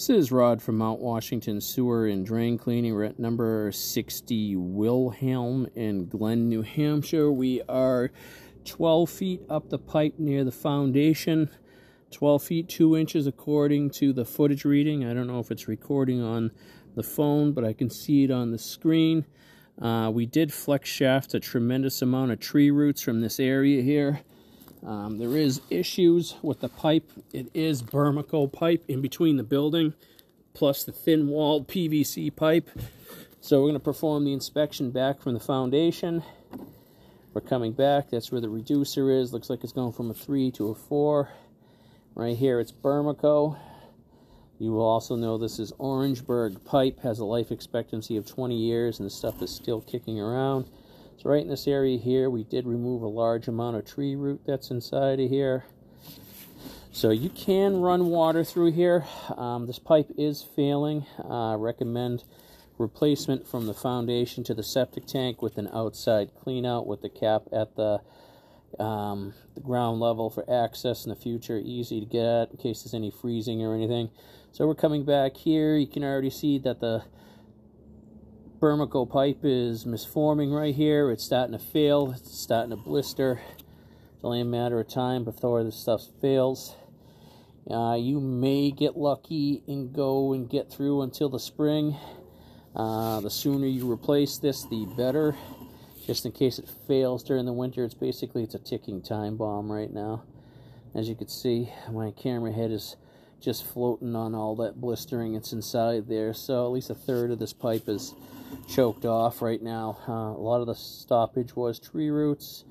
This is Rod from Mount Washington Sewer and Drain Cleaning. We're at number 60 Wilhelm in Glen, New Hampshire. We are 12 feet up the pipe near the foundation. 12 feet 2 inches according to the footage reading. I don't know if it's recording on the phone, but I can see it on the screen. Uh, we did flex shaft a tremendous amount of tree roots from this area here. Um, there is issues with the pipe. It is Bermico pipe in between the building, plus the thin-walled PVC pipe. So we're going to perform the inspection back from the foundation. We're coming back. That's where the reducer is. Looks like it's going from a 3 to a 4. Right here it's Bermico. You will also know this is Orangeburg pipe. Has a life expectancy of 20 years and the stuff is still kicking around. So right in this area here, we did remove a large amount of tree root that's inside of here. So you can run water through here. Um, this pipe is failing. Uh, recommend replacement from the foundation to the septic tank with an outside clean out with the cap at the, um, the ground level for access in the future. Easy to get at in case there's any freezing or anything. So we're coming back here. You can already see that the Bermico pipe is misforming right here. It's starting to fail. It's starting to blister. It's only a matter of time before this stuff fails. Uh, you may get lucky and go and get through until the spring. Uh, the sooner you replace this, the better. Just in case it fails during the winter, it's basically it's a ticking time bomb right now. As you can see, my camera head is just floating on all that blistering that's inside there. So at least a third of this pipe is choked off right now. Uh, a lot of the stoppage was tree roots.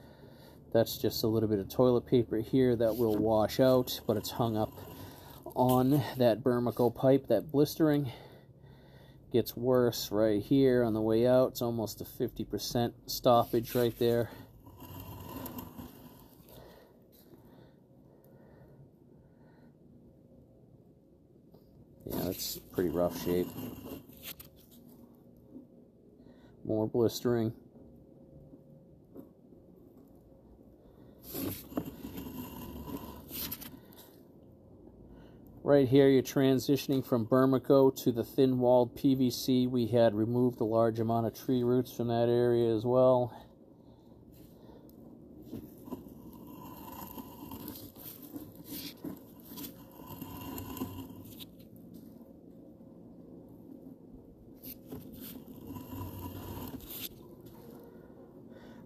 That's just a little bit of toilet paper here that will wash out, but it's hung up on that Bermico pipe, that blistering. Gets worse right here on the way out. It's almost a 50% stoppage right there. Yeah, that's pretty rough shape. More blistering. Right here, you're transitioning from Bermico to the thin-walled PVC. We had removed a large amount of tree roots from that area as well.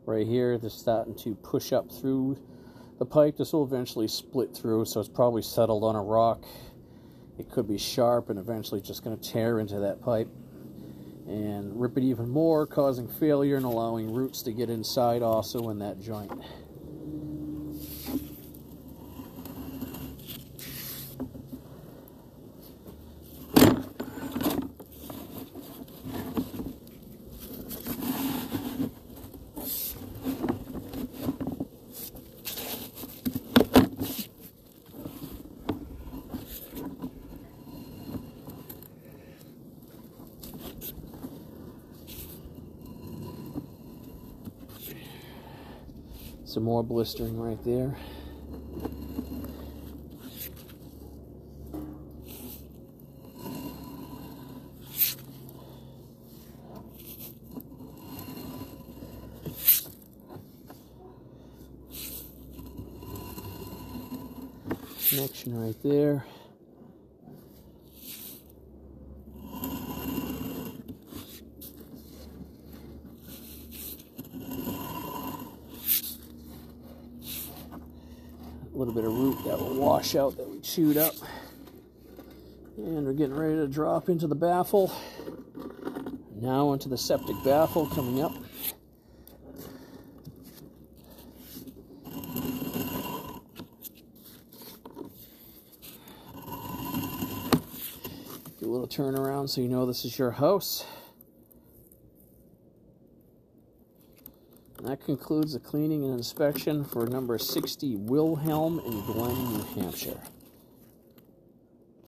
Right here. They're starting to push up through the pipe. This will eventually split through, so it's probably settled on a rock. It could be sharp and eventually just going to tear into that pipe and rip it even more, causing failure and allowing roots to get inside also in that joint. Some more blistering right there. Connection right there. A little bit of root that will wash out that we chewed up. And we're getting ready to drop into the baffle. Now into the septic baffle coming up. Do a little turnaround so you know this is your house. That concludes the cleaning and inspection for number 60 Wilhelm in Glen, New Hampshire.